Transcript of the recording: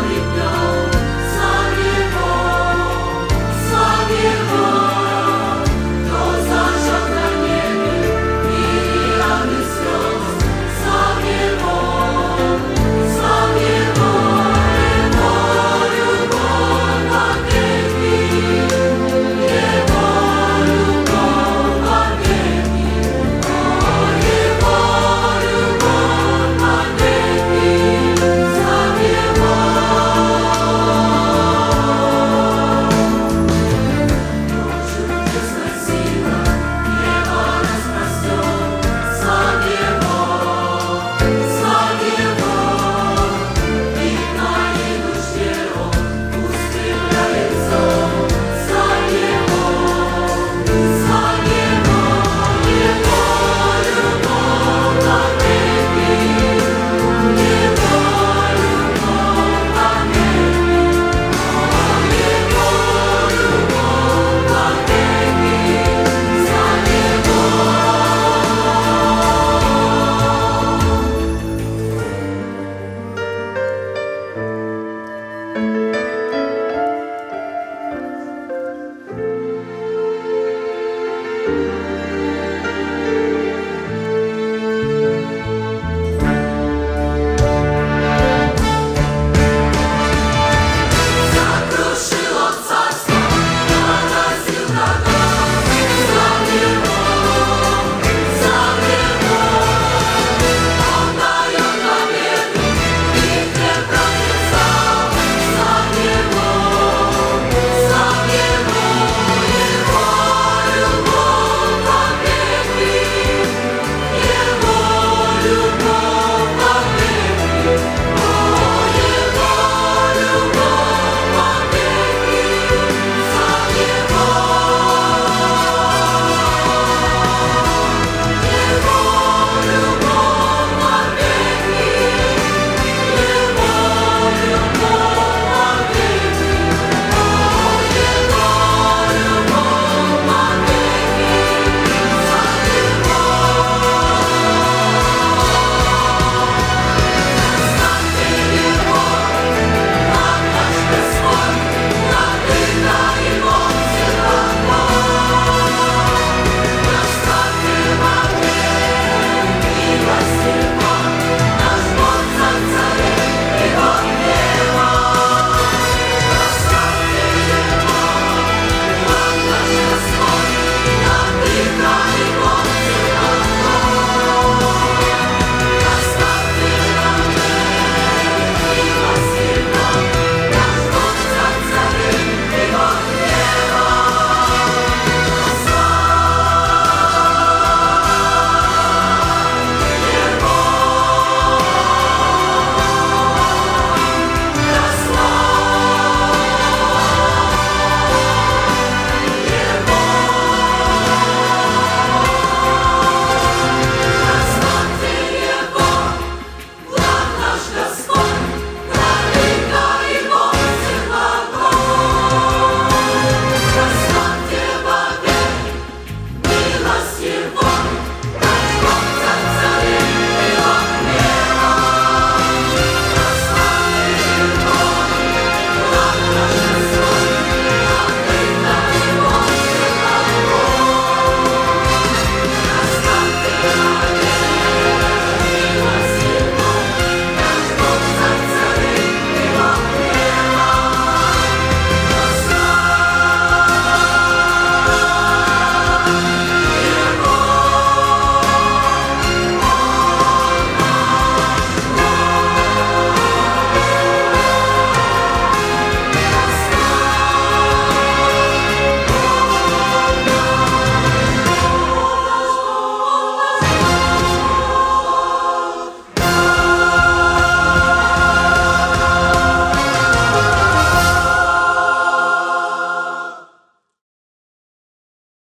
glória.